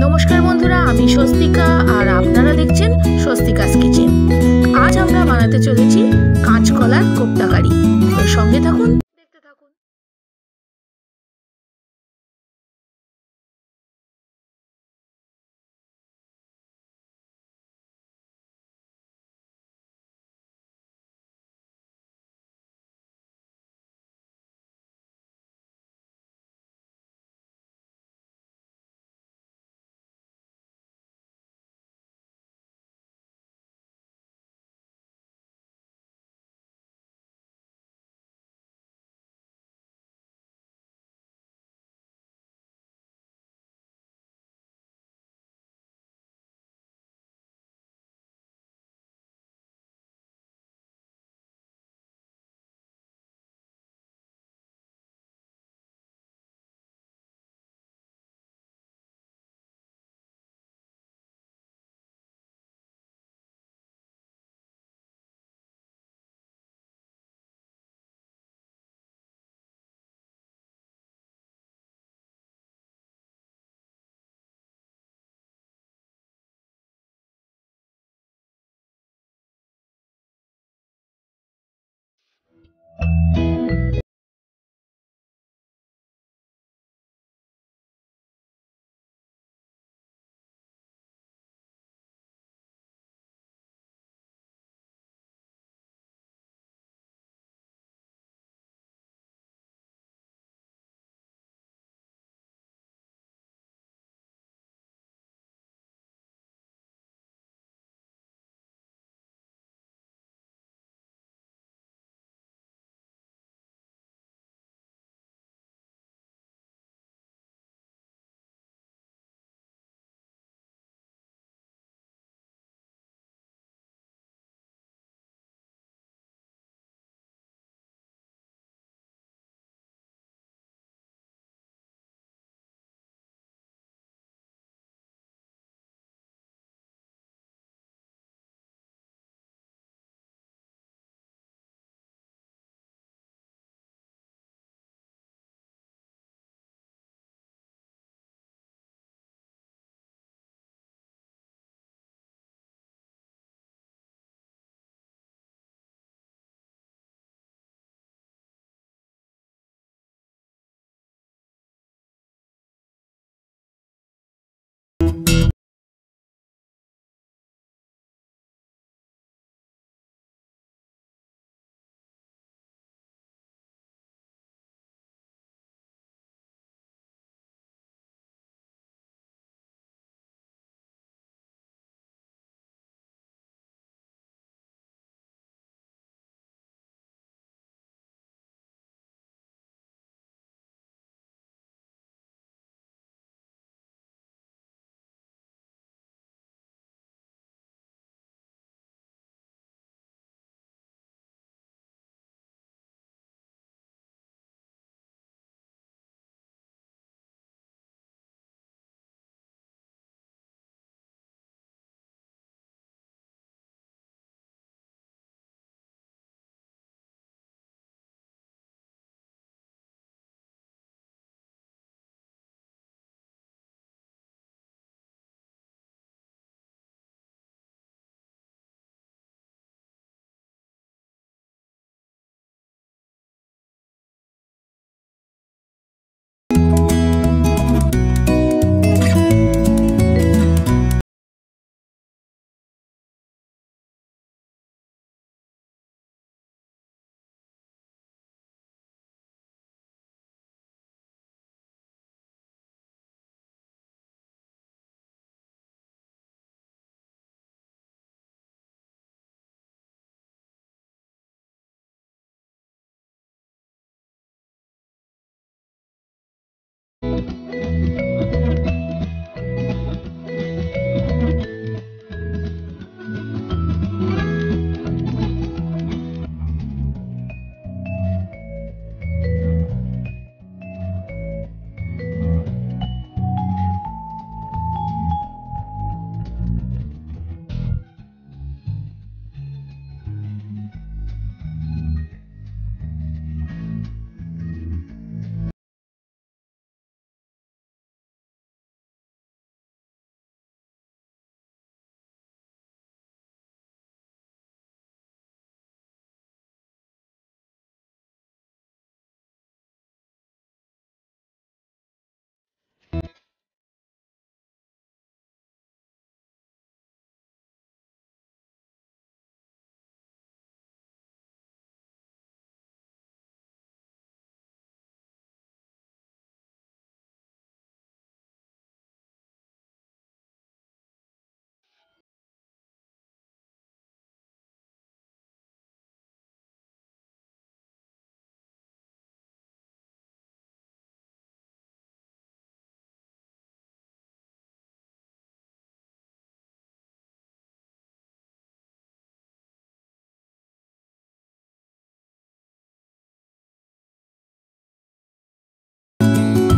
নমস্কার বন্ধুরা, আমি স্বস্তিকা আর আপনারা দেখছেন স্বস্তিকাস কিচেন। আজ আমরা বানাতে চলেছি কাঁচকলার কোপ্তাকারি। সঙ্গে থাকুন।